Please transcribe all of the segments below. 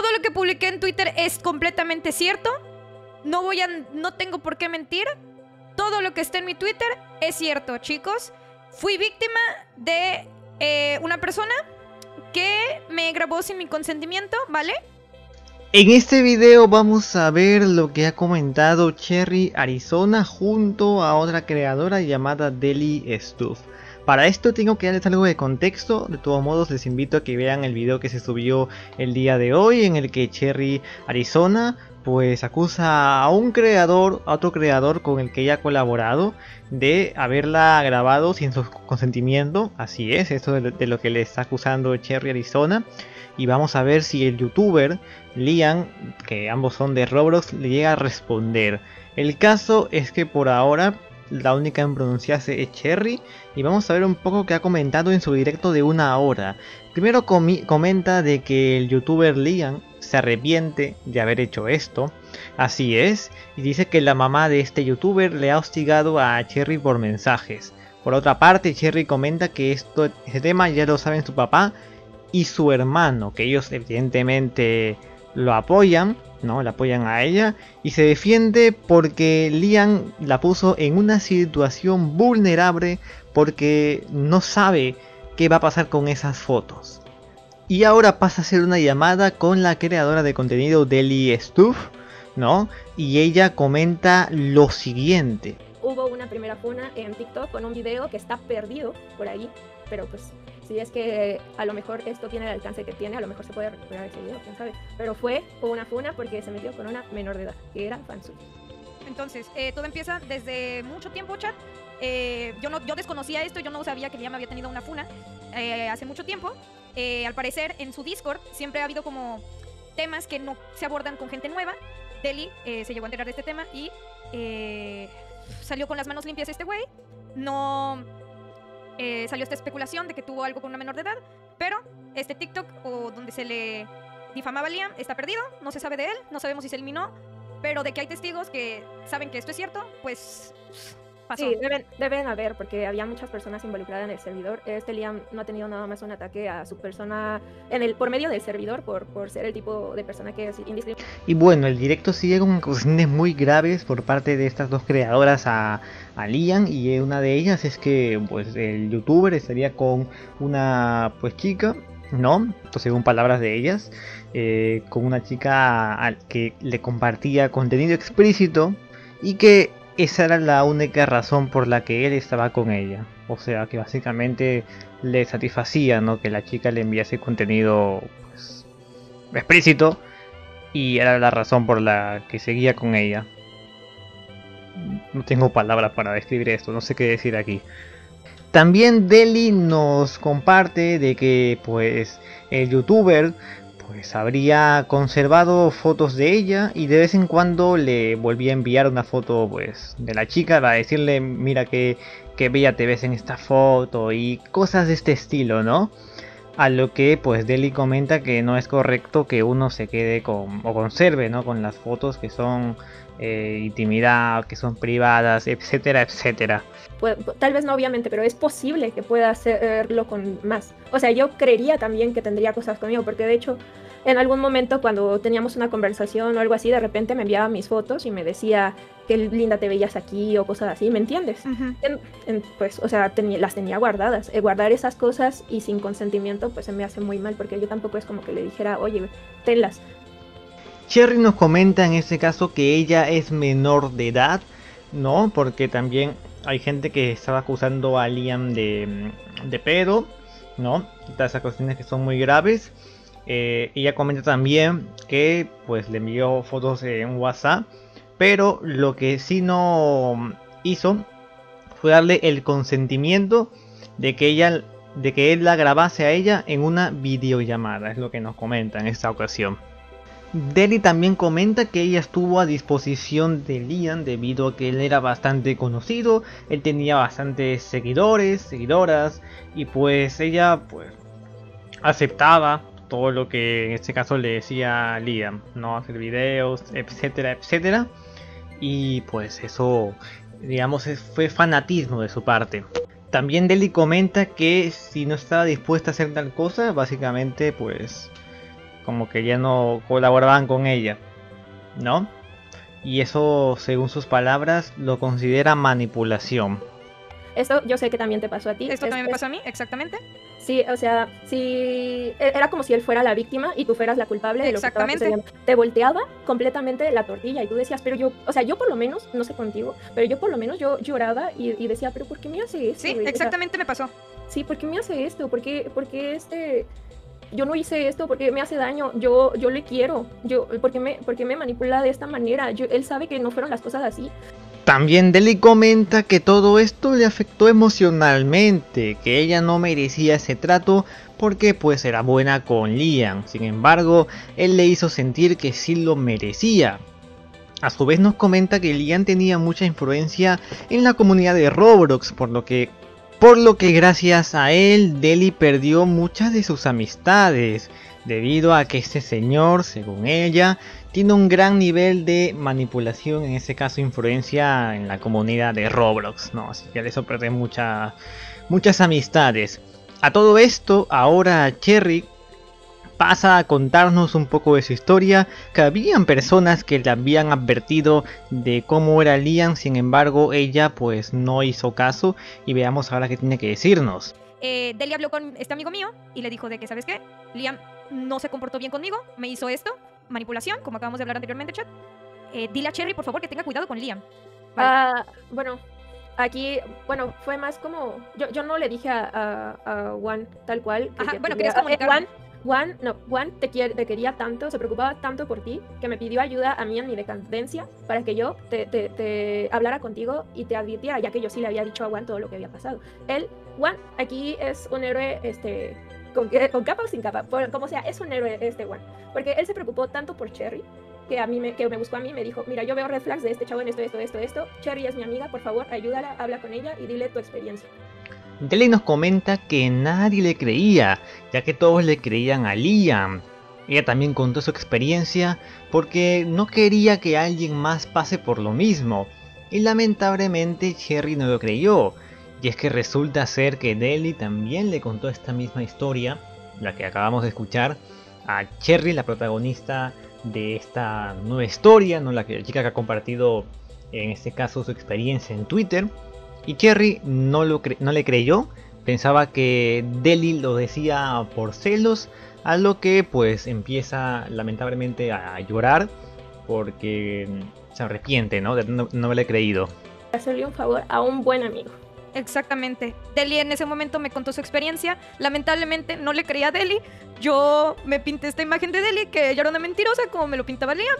Todo lo que publiqué en Twitter es completamente cierto. No voy a, no tengo por qué mentir. Todo lo que está en mi Twitter es cierto, chicos. Fui víctima de eh, una persona que me grabó sin mi consentimiento, ¿vale? En este video vamos a ver lo que ha comentado Cherry Arizona junto a otra creadora llamada Deli Stuff. Para esto tengo que darles algo de contexto, de todos modos les invito a que vean el video que se subió el día de hoy en el que Cherry Arizona pues acusa a un creador, a otro creador con el que ella ha colaborado de haberla grabado sin su consentimiento, así es, esto de, lo que le está acusando Cherry Arizona. Y vamos a ver si el youtuber Liam, que ambos son de Roblox, le llega a responder. El caso es que por ahora la única en pronunciarse es Cherry y vamos a ver un poco que ha comentado en su directo de una hora. Primero comenta de que el youtuber Liam se arrepiente de haber hecho esto, así es, y dice que la mamá de este youtuber le ha hostigado a Cherry por mensajes. Por otra parte, Cherry comenta que esto, este tema ya lo saben su papá y su hermano, que ellos evidentemente lo apoyan, ¿no? La apoyan a ella y se defiende porque Liam la puso en una situación vulnerable porque no sabe qué va a pasar con esas fotos. Y ahora pasa a hacer una llamada con la creadora de contenido Deli Stuff, ¿no? Y ella comenta lo siguiente. Hubo una primera funa en TikTok con un video que está perdido por ahí, pero pues si es que a lo mejor esto tiene el alcance que tiene, a lo mejor se puede recuperar ese video, quién sabe. Pero fue una funa porque se metió con una menor de edad, que era fan Entonces, eh, todo empieza desde mucho tiempo, chat. Eh, yo, no, yo desconocía esto, yo no sabía que Liam había tenido una funa eh, hace mucho tiempo. al parecer, en su Discord siempre ha habido como temas que no se abordan con gente nueva. Deli se llegó a enterar de este tema y salió con las manos limpias este güey. No eh, salió esta especulación de que tuvo algo con una menor de edad, pero este TikTok o donde se le difamaba a Liam está perdido, no se sabe de él, no sabemos si se eliminó, pero de que hay testigos que saben que esto es cierto, pues Sí, deben, deben haber, porque había muchas personas involucradas en el servidor. Este Liam no ha tenido nada más un ataque a su persona en el, por medio del servidor, por, por ser el tipo de persona que es indiscriminada. Y bueno, el directo sigue con acusaciones muy graves por parte de estas dos creadoras a, a Liam, y una de ellas es que pues el youtuber estaría con una pues chica ¿no? según palabras de ellas, eh, con una chica al que le compartía contenido explícito y que esa era la única razón por la que él estaba con ella. O sea, que básicamente le satisfacía, ¿no? Que la chica le enviase contenido pues, explícito y era la razón por la que seguía con ella. No tengo palabras para describir esto, no sé qué decir aquí. También Deli nos comparte de que pues el youtuber pues habría conservado fotos de ella y de vez en cuando le volvía a enviar una foto pues de la chica para decirle mira que, que bella te ves en esta foto y cosas de este estilo, ¿no? A lo que pues Deli comenta que no es correcto que uno se quede con o conserve, ¿no? Con las fotos que son eh, intimidad, que son privadas, etcétera, etcétera. Pues, tal vez no obviamente, pero es posible que pueda hacerlo con más. O sea, yo creería también que tendría cosas conmigo, porque de hecho en algún momento cuando teníamos una conversación o algo así, de repente me enviaba mis fotos y me decía qué linda te veías aquí o cosas así, ¿me entiendes? pues, o sea, las tenía guardadas. Eh, guardar esas cosas y sin consentimiento, pues se me hace muy mal porque yo tampoco es como que le dijera, oye, tenlas. Cherry nos comenta en este caso que ella es menor de edad, ¿no? Porque también hay gente que estaba acusando a Liam de, de pedo, ¿no? Todas esas cuestiones que son muy graves. Eh, ella comenta también que pues le envió fotos en WhatsApp, pero lo que sí no hizo fue darle el consentimiento de que ella de que él la grabase a ella en una videollamada, es lo que nos comenta en esta ocasión. Deli también comenta que ella estuvo a disposición de Liam debido a que él era bastante conocido, él tenía bastantes seguidores, seguidoras y pues ella pues aceptaba todo lo que en este caso le decía Liam, ¿no? Hacer videos, etcétera, etcétera. Y pues eso, digamos, fue fanatismo de su parte. También Deli comenta que si no estaba dispuesta a hacer tal cosa, básicamente pues como que ya no colaboraban con ella, ¿no? Y eso, según sus palabras, lo considera manipulación. Esto yo sé que también te pasó a ti. Esto Es- también me es- pasó a mí, exactamente. Sí, o sea, si era como si él fuera la víctima y tú fueras la culpable de lo que estaba Exactamente. Te volteaba completamente la tortilla y tú decías, pero yo, o sea, yo por lo menos, no sé contigo, pero yo por lo menos yo lloraba y, y decía, pero ¿por qué me hace esto? Sí, güey? O sea, exactamente me pasó. sí, ¿por qué me hace esto? ¿Por qué, por qué este... Yo no hice esto porque me hace daño, yo, yo le quiero, yo, ¿por qué me, por qué me manipula de esta manera? Yo, él sabe que no fueron las cosas así. También Deli comenta que todo esto le afectó emocionalmente, que ella no merecía ese trato porque pues era buena con Liam. Sin embargo, él le hizo sentir que sí lo merecía. A su vez nos comenta que Liam tenía mucha influencia en la comunidad de Roblox, por lo que por lo que gracias a él Deli perdió muchas de sus amistades, debido a que este señor, según ella, tiene un gran nivel de manipulación, en este caso influencia en la comunidad de Roblox, ¿no? Así que eso perder mucha- muchas amistades. A todo esto, ahora Cherry pasa a contarnos un poco de su historia, que habían personas que le habían advertido de cómo era Liam, sin embargo ella pues no hizo caso y veamos ahora qué tiene que decirnos. Eh, Deli habló con este amigo mío y le dijo de que, ¿sabes qué? Liam no se comportó bien conmigo, me hizo esto, manipulación, como acabamos de hablar anteriormente, chat. Eh, dile a Cherry, por favor, que tenga cuidado con Liam. Vale. Ah, bueno, aquí, bueno, fue más como, yo, yo no le dije a, a, a Juan tal cual. que Ajá, bueno, quería- querías eh, comunicarme. Juan, Juan, no, Juan te, quiere- te quería tanto, se preocupaba tanto por ti, que me pidió ayuda a mí en mi decadencia para que yo te, te- te hablara contigo y te advirtiera, ya que yo sí le había dicho a Juan todo lo que había pasado. Él, Juan, aquí es un héroe, este, con, capa o sin capa, como sea, es un héroe este Juan, porque él se preocupó tanto por Cherry que a mí me, que me buscó a mí y me dijo, mira, yo veo red flags de este chavo en esto, esto, esto, esto. Cherry es mi amiga, por favor, ayúdala, habla con ella y dile tu experiencia. Deli nos comenta que nadie le creía, ya que todos le creían a Liam. Ella también contó su experiencia porque no quería que alguien más pase por lo mismo. Y lamentablemente Cherry no lo creyó. Y es que resulta ser que Deli también le contó esta misma historia, la que acabamos de escuchar, a Cherry, la protagonista de esta nueva historia, ¿no? la, que, chica que ha compartido en este caso su experiencia en Twitter. Y Cherry no, lo le creyó, pensaba que Deli lo decía por celos, a lo que pues empieza lamentablemente a llorar porque se arrepiente ¿no? de no, no haberle creído. Hacerle un favor a un buen amigo. Exactamente. Deli en ese momento me contó su experiencia. Lamentablemente no le creía a Deli. Yo me pinté esta imagen de Deli, que ella era una mentirosa, como me lo pintaba Liam.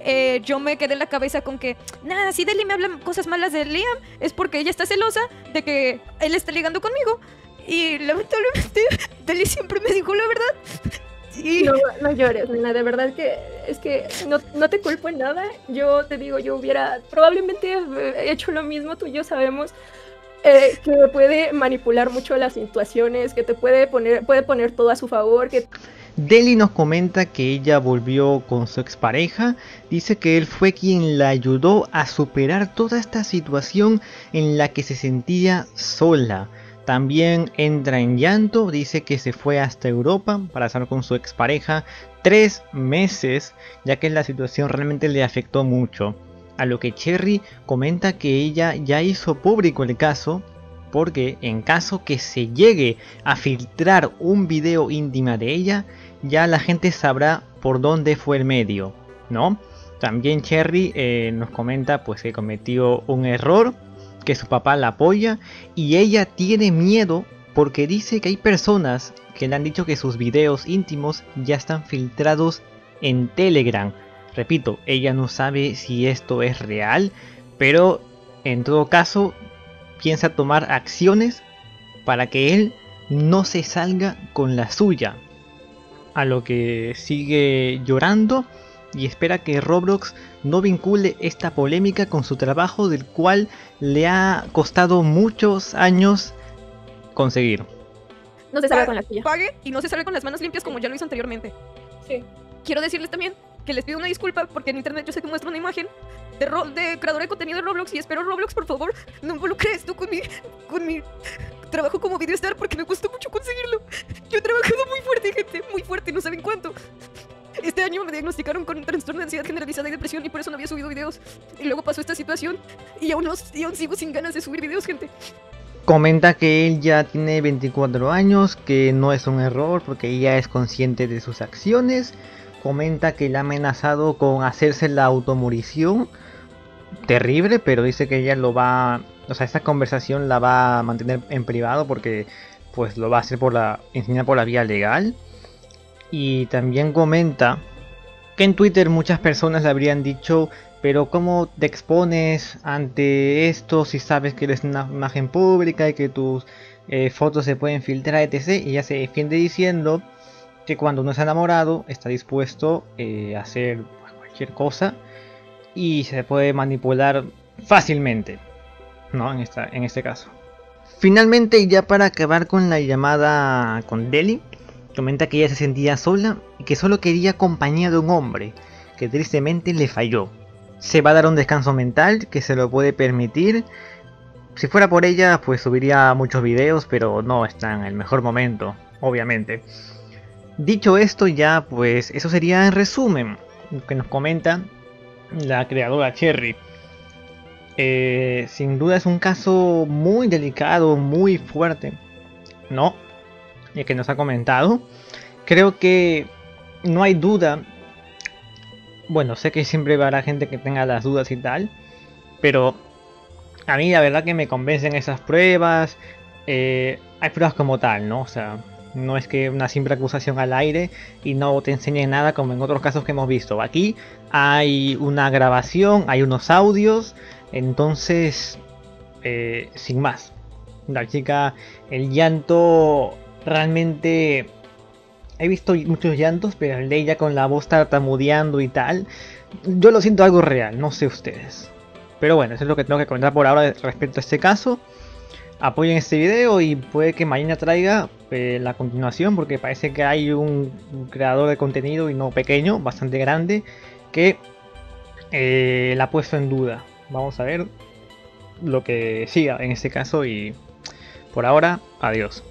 Eh, yo me quedé en la cabeza con que, nada, si Deli me habla cosas malas de Liam, es porque ella está celosa de que él está ligando conmigo. Y lamentablemente, Deli siempre me dijo la verdad. No, llores, nena, de verdad que es que no, no te culpo en nada. Yo te digo, yo hubiera probablemente hecho lo mismo, tú y yo sabemos eh, que puede manipular mucho las situaciones, que te puede poner, puede poner todo a su favor, Deli nos comenta que ella volvió con su expareja, dice que él fue quien la ayudó a superar toda esta situación en la que se sentía sola. También entra en llanto, dice que se fue hasta Europa para estar con su expareja tres meses, ya que la situación realmente le afectó mucho. A lo que Cherry comenta que ella ya hizo público el caso, porque en caso que se llegue a filtrar un video íntima de ella, ya la gente sabrá por dónde fue el medio, ¿no? También Cherry eh, nos comenta pues que cometió un error, que su papá la apoya y ella tiene miedo porque dice que hay personas que le han dicho que sus videos íntimos ya están filtrados en Telegram. Repito, ella no sabe si esto es real, pero en todo caso piensa tomar acciones para que él no se salga con la suya. A lo que sigue llorando y espera que Roblox no vincule esta polémica con su trabajo del cual le ha costado muchos años conseguir. no se salga con la suya. pague y no se sale con las manos limpias como ya lo hizo anteriormente. Sí. Quiero decirles también que les pido una disculpa porque en internet yo sé que muestro una imagen de, ro- de creadora de contenido de Roblox y espero Roblox, por favor, no involucre esto con mi, con mi trabajo como videostar porque me costó mucho conseguirlo. Yo he trabajado muy fuerte, gente, muy fuerte, no saben cuánto. Este año me diagnosticaron con un trastorno de ansiedad generalizada y depresión y por eso no había subido videos. Y luego pasó esta situación y aún, y aún sigo sin ganas de subir videos, gente. Comenta que él ya tiene 24 años, que no es un error porque ella es consciente de sus acciones. Comenta que le ha amenazado con hacerse la automorición. Terrible, pero dice que ella lo va... O sea, esta conversación la va a mantener en privado porque pues lo va a hacer por la... enseñar por la vía legal. Y también comenta que en Twitter muchas personas le habrían dicho pero ¿cómo te expones ante esto si sabes que eres una imagen pública y que tus eh, fotos se pueden filtrar, etc? Y ella se defiende diciendo que cuando uno ha enamorado está dispuesto eh, a hacer cualquier cosa y se puede manipular fácilmente, ¿no? En, esta, en este caso. Finalmente, ya para acabar con la llamada con Deli, comenta que ella se sentía sola y que solo quería compañía de un hombre, que tristemente le falló se va a dar un descanso mental que se lo puede permitir. Si fuera por ella, pues subiría muchos videos, pero no está en el mejor momento, obviamente. Dicho esto, ya pues eso sería en resumen lo que nos comenta la creadora Cherry. Eh, sin duda es un caso muy delicado, muy fuerte, ¿no? Y que nos ha comentado. Creo que no hay duda bueno, sé que siempre habrá gente que tenga las dudas y tal, pero a mí la verdad que me convencen esas pruebas. Eh, hay pruebas como tal, ¿no? O sea, no es que una simple acusación al aire y no te enseñe nada como en otros casos que hemos visto. Aquí hay una grabación, hay unos audios, entonces, eh, sin más. La chica, el llanto realmente he visto muchos llantos, pero el de ella con la voz tartamudeando y tal, yo lo siento algo real, no sé ustedes. Pero bueno, eso es lo que tengo que comentar por ahora respecto a este caso. Apoyen este video y puede que mañana traiga eh, la continuación porque parece que hay un creador de contenido y no pequeño, bastante grande, que eh, la ha puesto en duda. Vamos a ver lo que siga en este caso y por ahora, adiós.